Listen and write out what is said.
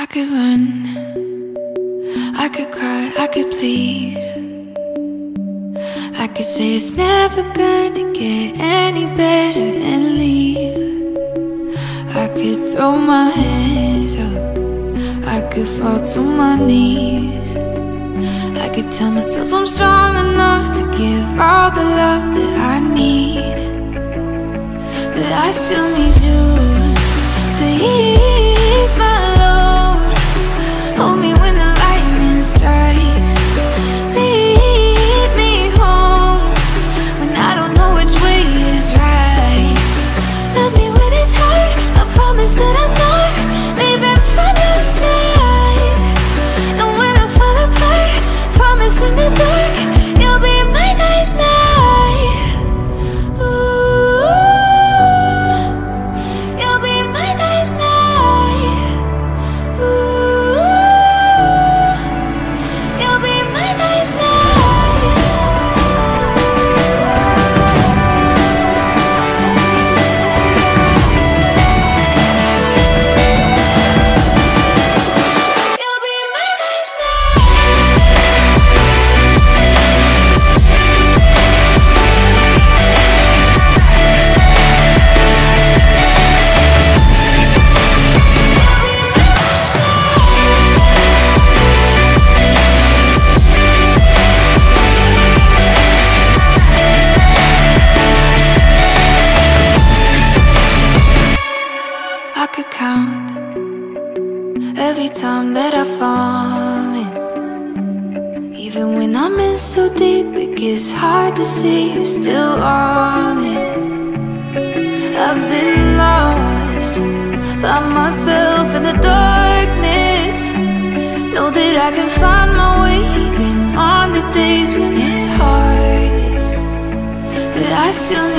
I could run, I could cry, I could plead. I could say it's never gonna get any better and leave. I could throw my hands up, I could fall to my knees. I could tell myself I'm strong enough to give all the love that I need. But I still need you every time that I fall in. Even when I'm in so deep, it gets hard to see you still all in. I've been lost by myself in the darkness. Know that I can find my way even on the days when it's hardest. But I still